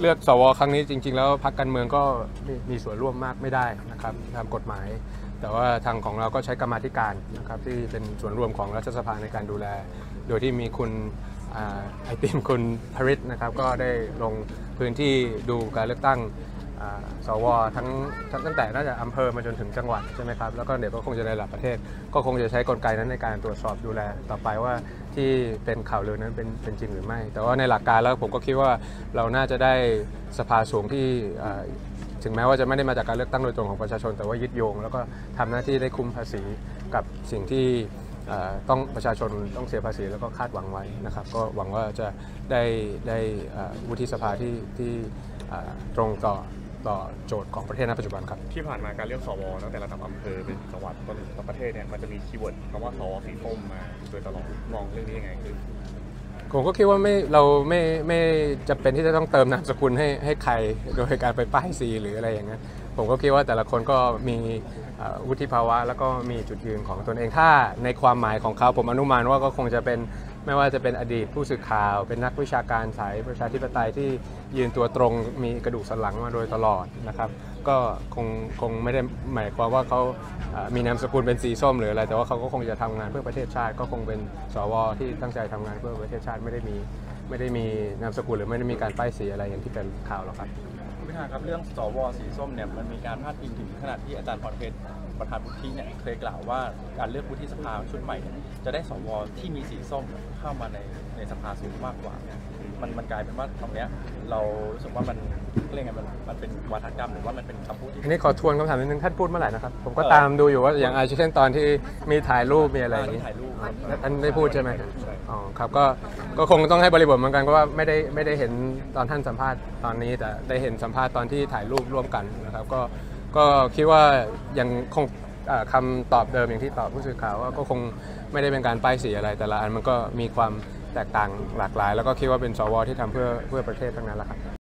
เลือกสวครั้งนี้จริง ๆ แล้วพรรคการเมืองก็มีส่วนร่วมมากไม่ได้นะครับตามกฎหมาย แต่ว่าทางของเราก็ใช้กรรมาธิการนะครับที่เป็นส่วนร่วมของรัฐสภาในการดูแล โดยที่มีคุณไอติมคุณพริตนะครับก็ได้ลงพื้นที่ดูการเลือกตั้ง สวทั้งตั้งแต่น่าจะอำเภอมาจนถึงจังหวัดใช่ไหมครับแล้วก็เดี๋ยวก็คงจะในระดับประเทศ ก็คงจะใช้กลไกนั้นในการตรวจสอบดูแลต่อไปว่าที่เป็นข่าวลือนั้นเป็นเป็นจริงหรือไม่ แต่ว่าในหลักการแล้วผมก็คิดว่าเราน่าจะได้สภาสูงที่ถึงแม้ว่าจะไม่ได้มาจากการเลือกตั้งโดยตรงของประชาชน แต่ว่ายึดโยง แล้วก็ทำหน้าที่ได้คุ้มภาษีกับสิ่งที่ต้องประชาชนต้องเสียภาษีแล้วก็คาดหวังไว้นะครับ ก็หวังว่าจะได้ได้วุฒิสภาที่ที่ตรงต่อ ต่อโจทย์ของประเทศณปัจจุบันครับ ที่ผ่านมาการเลือกสวตั้งแต่ระดับอำเภอเป็นจังหวัดจนถึงประเทศเนี่ยมันจะมีคีย์เวิร์ดคำว่าสวสีส้มมาโดยตลอดมองเรื่องนี้ยังไงคือผมก็คิดว่าไม่เราไม่ไม่จะเป็นที่จะต้องเติมนามสกุลให้ให้ใครโดยการไปป้ายสีหรืออะไรอย่างนั้นผมก็คิดว่าแต่ละคนก็มีเอ่อวุฒิภาวะ แล้วก็มีจุดยืนของตนเองถ้าในความหมายของเขาผมอนุมานว่าก็คงจะเป็น ไม่ว่าจะเป็นอดีตผู้สื่อข่าว เป็นนักวิชาการสายประชาธิปไตยที่ยืนตัวตรงมีกระดูกสันหลังมาโดยตลอดนะครับ ก็คงคงไม่ได้หมายความว่าเขามีนามสกุลเป็นสีส้มหรืออะไร แต่ว่าเขาก็คงจะทำงานเพื่อประเทศชาติ ก็คงเป็นสวที่ตั้งใจทำงานเพื่อประเทศชาติไม่ได้มีไม่ได้มีนามสกุลหรือไม่ได้มีการป้ายสีอะไรอย่างที่เป็นข่าวหรอกครับ พิธาครับเรื่องสวสีส้มเนี่ยมันมีการพาดพิงถึงขนาดที่อาจารย์พรเพชรประธานวุฒิเนี่ยเคยกล่าวว่าการเลือกวุฒิสภาชุดใหม่เนี่ยจะได้สวที่มีสีส้มเข้ามาในในสภาสูงมากกว่าเนี่ยมันมันกลายเป็นว่าตรงเนี้ยเรารู้สึกว่ามัน เรียกไงมันมันเป็นวาทกรรมหรือว่ามันเป็นคำพูดที่อันนี้ขอทวนคำถามนิดนึงท่านพูดเมื่อไหร่นะครับ ผมก็เอ่อตามดูอยู่ว่าอย่างอาเช่นตอนที่มีถ่ายรูปมีอะไรอย่างนี้ถ่ายรูปครับท่านได้พูดใช่ไหมอ๋อครับก็ก็คงต้องให้บริบทเหมือนกันเพราะว่าไม่ได้ไม่ได้เห็นตอนท่านสัมภาษณ์ตอนนี้ แต่ได้เห็นสัมภาษณ์ตอนที่ถ่ายรูปร่วมกันนะครับ ก็ก็คิดว่ายังคงเอ่อคำตอบเดิมอย่างที่ตอบผู้สื่อข่าวว่าก็คงไม่ได้เป็นการป้ายสีอะไร แต่ละอันมันก็มีความแตกต่างหลากหลาย แล้วก็คิดว่าเป็นสวที่ทำเพื่อเพื่อประเทศทั้งนั้นแหละครับ